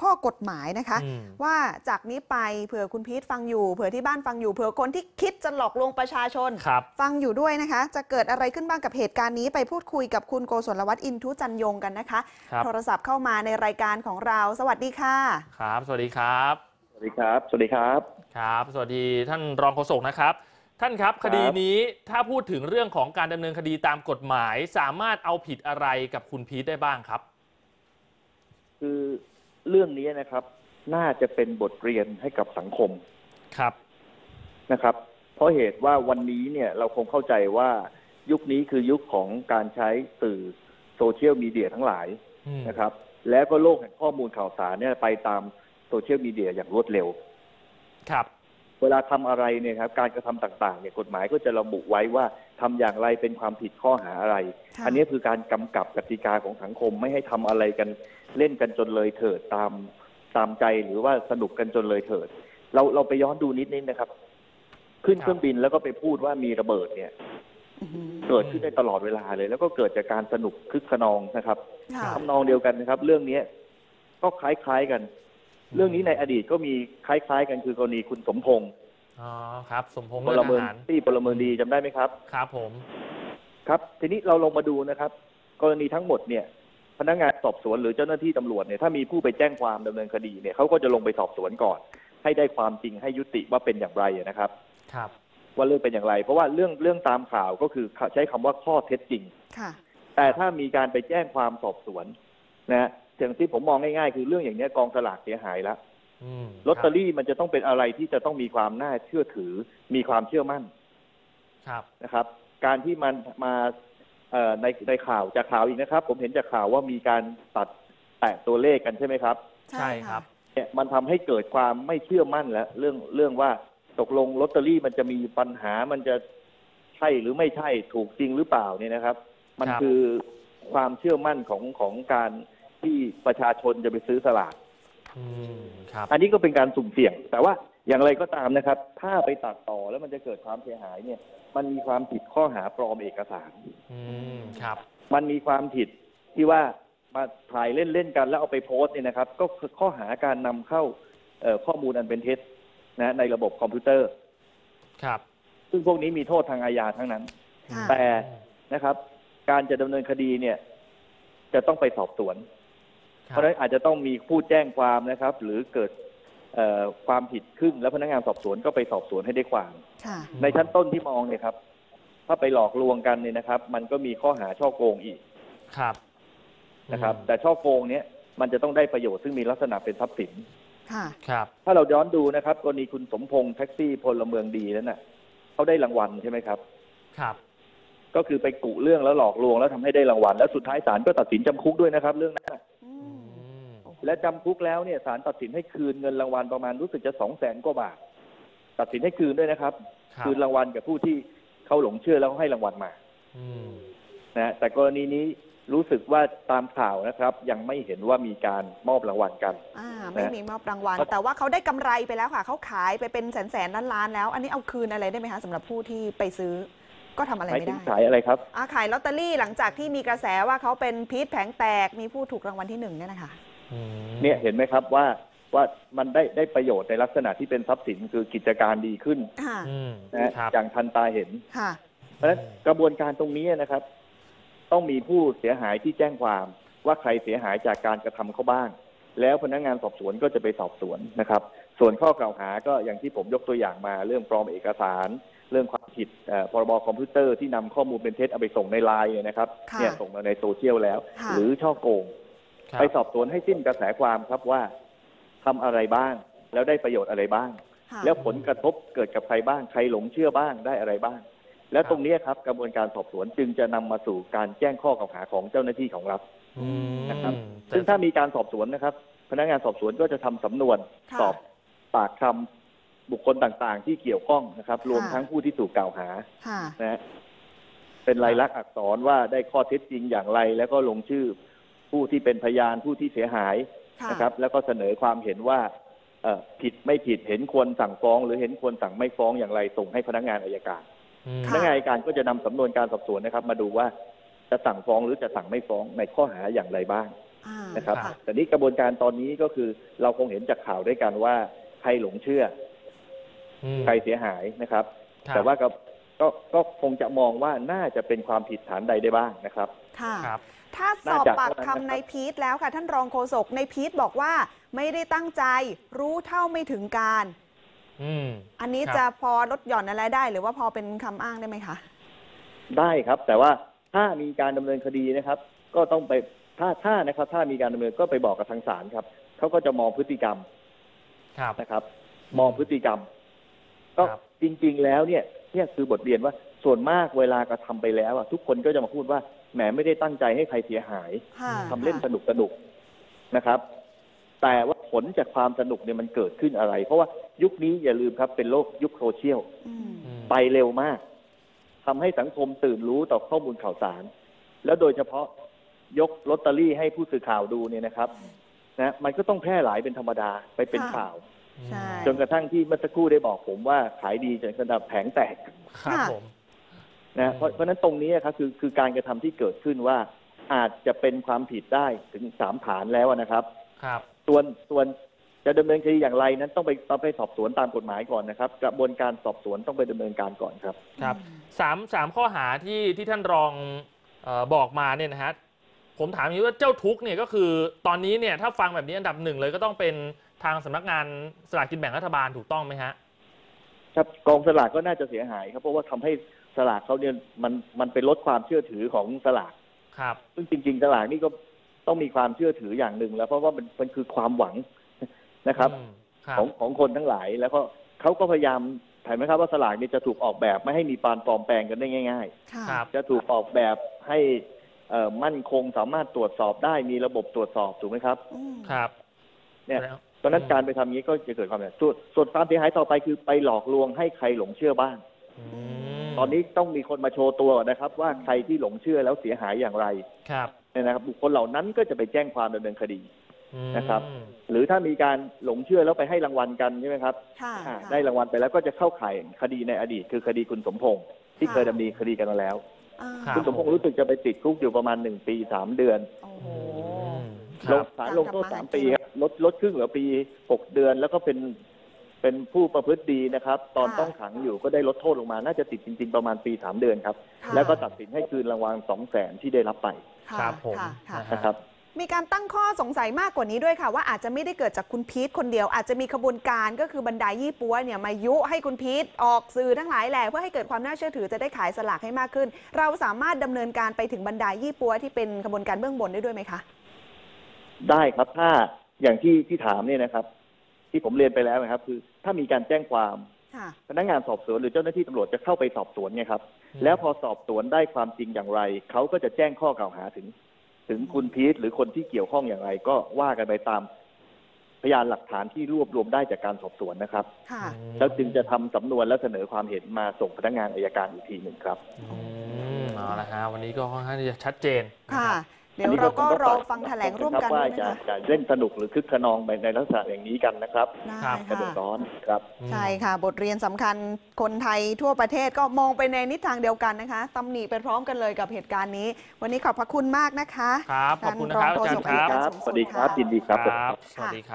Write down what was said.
ข้อกฎหมายนะคะอืมว่าจากนี้ไปเผื่อคุณพีทฟังอยู่ เผื่อที่บ้านฟังอยู่ เผื่อคนที่คิดจะหลอกลวงประชาชนครับฟังอยู่ด้วยนะคะ จะเกิดอะไรขึ้นบ้างกับเหตุการณ์นี้ไปพูดคุยกับคุณโกศลวัฒน์อินทุจันยงกันนะคะครับโทรศัพท์เข้ามาในรายการของเรา สวัสดีค่ะ ครับ สวัสดีครับ สวัสดีครับ สวัสดีครับ ครับ สวัสดีท่านรองโฆษกนะครับท่านครับครับคดีนี้ถ้าพูดถึงเรื่องของการดำเนินคดีตามกฎหมาย สามารถเอาผิดอะไรกับคุณพีทได้บ้างครับ คือ เรื่องนี้นะครับ น่าจะเป็นบทเรียนให้กับสังคมครับนะครับ เพราะเหตุว่าวันนี้เนี่ยเราคงเข้าใจว่ายุคนี้คือยุคของการใช้สื่อโซเชียลมีเดียทั้งหลายอืมนะครับ แล้วก็โลกแห่งข้อมูลข่าวสารเนี่ยไปตามโซเชียลมีเดียอย่างรวดเร็ว ครับ เวลาทำอะไรเนี่ยครับการกระทำต่างๆเนี่ยกฎหมายก็จะระบุไว้ว่าทำอย่างไรเป็นความผิดข้อหาอะไรค่ะอันนี้คือการกำกับกติกาของสังคมไม่ให้ทำอะไรกันเล่นกันจนเลยเถิดตามตามใจหรือว่าสนุกกันจนเลยเถิด เราเราไปย้อนดูนิดนิดนะครับ ขึ้นครับเครื่องบินแล้วก็ไปพูดว่ามีระเบิดเนี่ยอื้อหือเกิดขึ้นได้ตลอดเวลาเลย แล้วก็เกิดจากการสนุกคึกขนองนะครับค่ะทำนองเดียวกันนะครับ เรื่องเนี้ยก็คล้ายๆกัน เรื่องนี้ในอดีตก็มีคล้าย ๆ กันคือกรณีคุณสมพงษ์อ๋อครับ สมพงษ์พเลิลศเมืองอาหารที่พลเมืองดีจำได้ไหมครับ ครับผม ครับ ทีนี้เราลงมาดูนะครับ กรณีทั้งหมดเนี่ย พนักงานสอบสวนหรือเจ้าหน้าที่ตำรวจเนี่ยถ้ามีผู้ไปแจ้งความดำเนินคดีเนี่ยเขาก็จะลงไปสอบสวนก่อน ให้ได้ความจริงให้ยุติว่าเป็นอย่างไรนะครับ ครับ ว่าเรื่องเป็นอย่างไร เพราะว่าเรื่องเรื่องตามข่าวก็คือใช้คำว่าข้อเท็จจริงค่ะแต่ถ้ามีการไปแจ้งความสอบสวนนะฮะ อย่างที่ผมมองง่ายๆ คือเรื่องอย่างเนี้ยกองสลากเสียหายแล้วอืมลอตเตอรี่มันจะต้องเป็นอะไรที่จะต้องมีความน่าเชื่อถือ มีความเชื่อมั่นครับนะครับ การที่มันมาเอ่อในในข่าวจากข่าวอีกนะครับ ผมเห็นจากข่าวว่ามีการตัดแตะตัวเลขกันใช่ไหมครับ ใช่ครับเนี่ยมันทำให้เกิดความไม่เชื่อมั่นแล้วเรื่องเรื่องว่าตกลงลอตเตอรี่มันจะมีปัญหามันจะใช่หรือไม่ใช่ถูกจริงหรือเปล่าเนี่ยนะครับ มันครับคือความเชื่อมั่นของของการ ที่ประชาชนจะไปซื้อสลากอืมครับอันนี้ก็เป็นการสุ่มเสี่ยง แต่ว่าอย่างไรก็ตามนะครับ ถ้าไปตัดต่อแล้วมันจะเกิดความเสียหายเนี่ย มันมีความผิดข้อหาปลอมเอกสารอืมครับ มันมีความผิดที่ว่ามาถ่ายเล่นๆกันแล้วเอาไปโพสต์เนี่ยนะครับ ก็คือข้อหาการนำเข้าเอ่อข้อมูลอันเป็นเท็จนะในระบบคอมพิวเตอร์ ครับ ซึ่งพวกนี้มีโทษทางอาญาทั้งนั้นค่ะแต่นะครับ การจะดำเนินคดีเนี่ย จะต้องไปสอบสวนค เพรับราะฉะนั้นอาจจะต้องมีผู้แจ้งความนะครับ หรือเกิดเอ่อความผิดขึ้นแล้วพนักงานสอบสวนก็ไปสอบสวนให้ได้ความค่ะในชั้นต้นที่มองเนี่ยครับ ถ้าไปหลอกลวงกันเนี่ยนะครับ มันก็มีข้อหาช่อโกงอีกครับนะครับอืมแต่ช่อโกงเนี่ยมันจะต้องได้ประโยชน์ซึ่งมีลักษณะเป็นทรัพย์สินค่ะครับ ถ้าเราย้อนดูนะครับกรณีคุณสมพงษ์แท็กซี่พลเมืองดีนั้นน่ะเขาได้รางวัลใช่ไหมครับ ครับ ก็คือไปกุเรื่องแล้วหลอกลวงแล้วทำให้ได้รางวัลแล้วสุดท้ายศาลก็ตัดสินจำคุกด้วยนะครับ เรื่องนั้นน่ะอือืมม และจำคุกแล้วเนี่ยศาลตัดสินให้คืนเงินรางวัลประมาณรู้สึกจะสองแสนกว่าบาท ตัดสินให้คืนด้วยนะครับครับคืนรางวัลกับผู้ที่เขาหลงเชื่อแล้วให้รางวัลมาอืมนะฮะแต่กรณีนี้รู้สึกว่าตามข่าวนะครับ ยังไม่เห็นว่ามีการมอบรางวัลกันอ่าไม่มีมอบรางวัล แต่ว่าเขาได้กำไรไปแล้วค่ะเขาขายไปเป็นแสนแสนล้านล้านๆแล้ว อันนี้เอาคืนอะไรได้ไหมคะสำหรับผู้ที่ไปซื้อ ก็ทำอะไรหมายไม่ถึงได้ขายอะไรครับอาขายลอตเตอรี่หลังจากที่มีกระแสว่าเขาเป็นพีทแผงแตกมีผู้ถูกรางวัลที่หนึ่งเนี่ยนะคะอืม เนี่ยเห็นไหมครับว่าว่ามันได้ได้ประโยชน์ในลักษณะที่เป็นทรัพย์สินคือกิจการดีขึ้นค่ะอืมนะฮะครับอย่างทันตาเห็นค่ะเพราะฉะนั้นกระบวนการตรงนี้นะครับ ต้องมีผู้เสียหายที่แจ้งความ ว่าใครเสียหายจากการกระทำเขาบ้าง แล้วพนักงานสอบสวนก็จะไปสอบสวนนะครับ ส่วนข้อกล่าวหาก็อย่างที่ผมยกตัวอย่างมา เรื่องปลอมเอกสาร เรื่องความผิดเอ่อพรบคอมพิวเตอร์ที่นำข้อมูลเป็นเท็จเอาไปส่งในไลน์เนี่ยนะครับค่ะเนี่ยส่งมาในโซเชียลแล้วค่ะหรือช่อโกงครับ ไปสอบสวนให้สิ้นกระแสความครับว่าทำอะไรบ้าง แล้วได้ประโยชน์อะไรบ้างค่ะแล้วผลกระทบเกิดกับใครบ้างใครหลงเชื่อบ้างได้อะไรบ้าง แล้วตรงนี้ครับกระบวนการสอบสวนจึงจะนำมาสู่การแจ้งข้อกล่าวหาของเจ้าหน้าที่ของรัฐอืมนะครับแต่ซึ่งถ้ามีการสอบสวนนะครับ พนักงานสอบสวนก็จะทำสำนวนค่ะสอบปากคำบุคคลต่างๆ ที่เกี่ยวข้องนะครับ รวมค่ะทั้งผู้ที่ถูกกล่าวหาค่ะนะฮะเป็นลายลักษณ์อักษรว่าได้ข้อเท็จจริงอย่างไรแล้วก็ลงชื่อ ผู้ที่เป็นพยานผู้ที่เสียหายค่ะนะครับ แล้วก็เสนอความเห็นว่าเอ่อผิดไม่ผิดเห็นควรสั่งฟ้อง หรือเห็นควรสั่งไม่ฟ้องอย่างไรส่งให้พนักงานอายการอืมพนักงานอัยการก็จะนำสำนวนการสอบสวนนะครับ มาดูว่าจะสั่งฟ้องหรือจะสั่งไม่ฟ้องในข้อหาอย่างไรบ้างอ่านะครับค่ะแต่นี้กระบวนการตอนนี้ก็คือเราคงเห็นจากข่าวด้วยกันว่าใครหลงเชื่ออืมใครเสียหายนะครับครับแต่ว่าก็ก็ก็คงจะมองว่าน่าจะเป็นความผิดฐานใดได้บ้างนะครับ ค่ะครับ ถ้าสอบน่าจะปากเท่านั้นนะครับคำในพีทแล้วค่ะ ท่านรองโฆษกในพีทบอกว่าไม่ได้ตั้งใจรู้เท่าไม่ถึงการอืมอันนี้ครับจะพอลดหย่อนอะไรได้ หรือว่าพอเป็นคำอ้างได้ไหมคะ ได้ครับ แต่ว่าถ้ามีการดำเนินคดีนะครับ ก็ต้องไปถ้าถ้านะครับ ถ้ามีการดำเนินก็ไปบอกกับทางศาลครับเขาก็จะมองพฤติกรรมครับนะครับ มองพฤติกรรม ก็ครับจริง ๆ แล้วเนี่ยเนี่ยคือบทเรียนว่าส่วนมากเวลากระทำไปแล้วอะทุกคนก็จะมาพูดว่า แหมไม่ได้ตั้งใจให้ใครเสียหายค่ะทำเล่นสนุกสนุกนะครับ แต่ว่าผลจากความสนุกเนี่ยมันเกิดขึ้นอะไร เพราะว่ายุคนี้อย่าลืมครับเป็นโลกยุคโซเชียลอืมอืมไปเร็วมากทำให้สังคมตื่นรู้ต่อข้อมูลข่าวสาร แล้วโดยเฉพาะยกลอตเตอรี่ให้ผู้สื่อข่าวดูเนี่ยนะครับนะมันก็ต้องแพร่หลายเป็นธรรมดาไปเป็นค่ะข่าวใช่จนกระทั่งที่เมื่อสักครู่ได้บอกผมว่าขายดีจนกระดับแผงแตกครับผม นะเพราะเพราะฉะนั้นตรงนี้ครับคือคือการกระทำที่เกิดขึ้นว่าอาจจะเป็นความผิดได้ถึงสามฐานแล้วนะครับ ครับ ส่วนส่วนจะดำเนินคดีอย่างไรนั้นต้องไปต้องไปสอบสวนตามกฎหมายก่อนนะครับ กระบวนการสอบสวนต้องไปดำเนินการก่อนครับครับสามสามข้อหาที่ที่ท่านรองเออบอกมาเนี่ยนะฮะผมถามอย่างนี้ว่าเจ้าทุกข์เนี่ยก็คือตอนนี้เนี่ยถ้าฟังแบบนี้อันดับหนึ่งเลยก็ต้องเป็นทางสำนักงานสลากกินแบ่งรัฐบาลถูกต้องไหมฮะ ครับกองสลากก็น่าจะเสียหายครับเพราะว่าทำให้สลากเขาเนี่ยมันมันไปลดความเชื่อถือของสลากครับ ซึ่งจริง ๆ สลากนี่ก็ต้องมีความเชื่อถืออย่างหนึ่ง แล้วเพราะว่ามันมันคือความหวังนะครับอืมครับของของคนทั้งหลายแล้วก็เขาก็พยายามเห็นไหมครับว่าสลากนี่จะถูกออกแบบไม่ให้มีปานปลอมแปลงกันได้ง่ายค่ะครับๆจะถูกออกแบบให้เอ่อมั่นคงสามารถตรวจสอบได้มีระบบตรวจสอบถูกไหมครับอืมครับ เนี่ยแล้วเพราะฉะนั้นอืมการไปทำอย่างนี้ก็จะเกิดความเสียหายส่วนส่วนความเสียหายต่อไปคือไปหลอกลวงให้ใครหลงเชื่อบ้างอืมตอนนี้ต้องมีคนมาโชว์ตัวก่อนนะครับ ว่าใครที่หลงเชื่อแล้วเสียหายอย่างไรครับเนี่ยนะครับ บุคคลเหล่านั้นก็จะไปแจ้งความดำเนินคดีอืมนะครับ หรือถ้ามีการหลงเชื่อแล้วไปให้รางวัลกันใช่ไหมครับค่ะอ่าค่ะได้รางวัลไปแล้วก็จะเข้าข่ายคดีในอดีต คือคดีคุณสมพงษ์ที่ค่ะเคยดำเนินคดีกันมาแล้วอ่าครับคุณสมพงษ์รู้สึกจะไปติดคุกอยู่ประมาณหนึ่งปีสามเดือนโอ้โหอืมคลรังบศาลลงโทษการสามทำมาหาปีกินครับ ลดลดครึ่งเหลือปีหกเดือน แล้วก็เป็นเป็นผู้ประพฤติดีนะครับ ตอนค่ะต้องขังอยู่ก็ได้ลดโทษลงมา น่าจะติดจริง ๆ ประมาณปีสามเดือนครับค่ะแล้วก็ตัดสินให้คืนรางวัลสองแสนที่ได้รับไปค่ะครับผมค่ะค่ะนะฮะนะครับมีการตั้งข้อสงสัยมากกว่านี้ด้วยค่ะ ว่าอาจจะไม่ได้เกิดจากคุณพีทคนเดียว อาจจะมีขบวนการก็คือบรรดายี่ปัวเนี่ยมายุให้คุณพีทออกสื่อทั้งหลายแหล่เพื่อให้เกิดความน่าเชื่อถือจะได้ขายสลากให้มากขึ้น เราสามารถดำเนินการไปถึงบรรดายี่ปัวที่เป็นขบวนการเบื้องบนได้ด้วยไหมคะ ได้ครับถ้า อย่างที่ที่ถามเนี่ยนะครับ ที่ผมเรียนไปแล้วนะครับ คือถ้ามีการแจ้งความค่ะพนักงานสอบสวนหรือเจ้าหน้าที่ตำรวจจะเข้าไปสอบสวนไงครับ แล้วพอสอบสวนได้ความจริงอย่างไร เขาก็จะแจ้งข้อกล่าวหาถึง ถึงคุณพีทหรือคนที่เกี่ยวข้องอย่างไร ก็ว่ากันไปตามพยานหลักฐานที่รวบรวมได้จากการสอบสวนนะครับค่ะแล้วจึงจะทำสำนวนและเสนอความเห็นมาส่งพนักงานอายการอีกทีหนึ่งครับอืมเอาละฮะวันนี้ก็ค่อนข้างที่จะชัดเจนนค่ะรับ เดี๋ยวเราก็รอฟังแถลงร่วมกันว่าด้วยจะนะคะจะเล่นสนุกหรือคึกขนองไปในลักษณะอย่างนี้กันนะครับได้ครับกระเดือดค่ะร้อนครับ ใช่ค่ะ บทเรียนสำคัญคนไทยทั่วประเทศก็มองไปในนิทางเดียวกันนะคะตำหนิไปพร้อมกันเลยกับเหตุการณ์นี้ วันนี้ขอบพระคุณมากนะคะ ครับ ขอบคุณนะครับอาจารย์ครับครับสวัสดีครับยินดีครับครับสวัสดีครับ